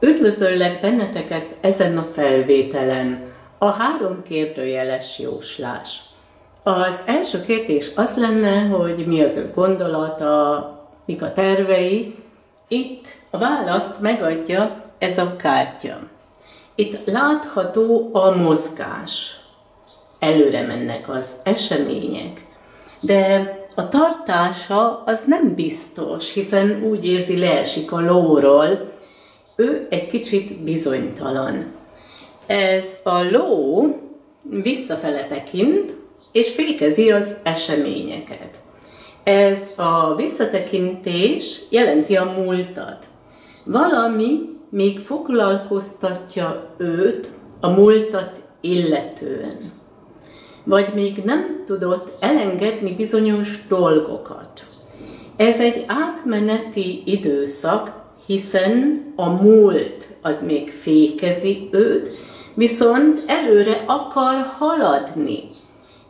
Üdvözöllek benneteket ezen a felvételen, a három kérdőjeles jóslás. Az első kérdés az lenne, hogy mi az ő gondolata, mik a tervei. Itt a választ megadja ez a kártya. Itt látható a mozgás. Előre mennek az események. De a tartása az nem biztos, hiszen úgy érzi, leesik a lóról, ő egy kicsit bizonytalan. Ez a ló visszafele tekint, és fékezi az eseményeket. Ez a visszatekintés jelenti a múltat. Valami még foglalkoztatja őt a múltat illetően. Vagy még nem tudott elengedni bizonyos dolgokat. Ez egy átmeneti időszak, hiszen a múlt az még fékezi őt, viszont előre akar haladni,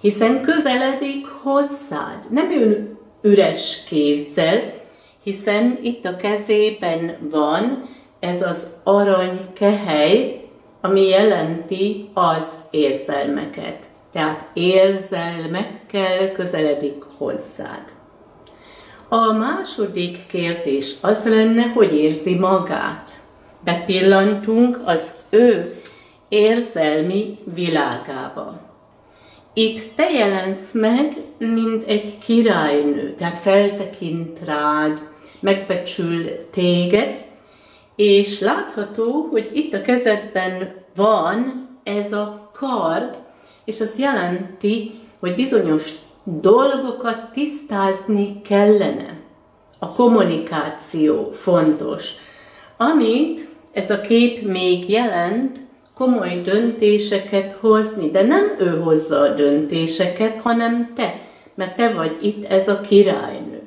hiszen közeledik hozzád. Nem ül üres kézzel, hiszen itt a kezében van ez az arany kehely, ami jelenti az érzelmeket. Tehát érzelmekkel közeledik hozzád. A második kérdés az lenne, hogy érzi magát. Bepillantunk az ő érzelmi világába. Itt te jelensz meg, mint egy királynő, tehát feltekint rád, megbecsül téged, és látható, hogy itt a kezedben van ez a kard, és az jelenti, hogy bizonyos dolgokat tisztázni kellene. A kommunikáció fontos. Amit ez a kép még jelent, komoly döntéseket hozni, de nem ő hozza a döntéseket, hanem te, mert te vagy itt ez a királynő.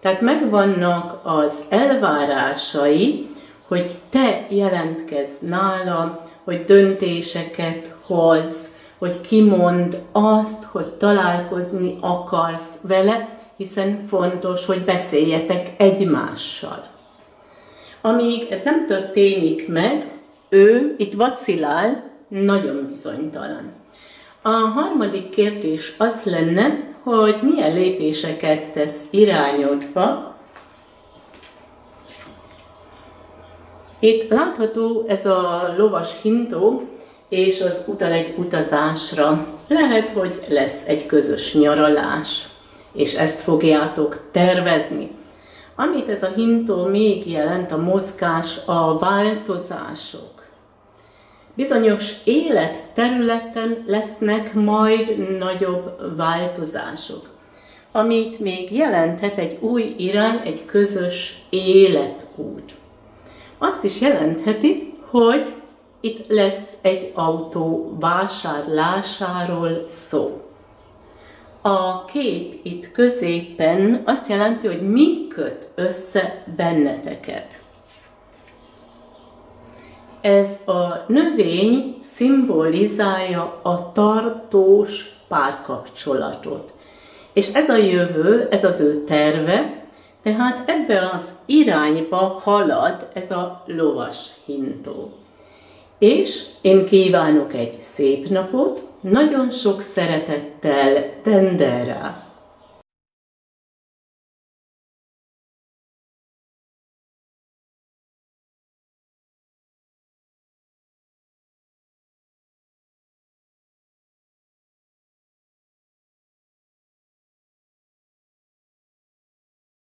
Tehát megvannak az elvárásai, hogy te jelentkezz nála, hogy döntéseket hoz, hogy kimond azt, hogy találkozni akarsz vele, hiszen fontos, hogy beszéljetek egymással. Amíg ez nem történik meg, ő itt vacilál, nagyon bizonytalan. A harmadik kérdés az lenne, hogy milyen lépéseket tesz irányodba. Itt látható ez a lovas hintó, és az utal egy utazásra. Lehet, hogy lesz egy közös nyaralás, és ezt fogjátok tervezni. Amit ez a hintó még jelent, a mozgás, a változások. Bizonyos életterületen lesznek majd nagyobb változások, amit még jelenthet egy új irány, egy közös életút. Azt is jelentheti, hogy itt lesz egy autó vásárlásáról szó. A kép itt középen azt jelenti, hogy mi köt össze benneteket. Ez a növény szimbolizálja a tartós párkapcsolatot. És ez a jövő, ez az ő terve, tehát ebbe az irányba halad ez a lovas hintó. És én kívánok egy szép napot, nagyon sok szeretettel Tenderá.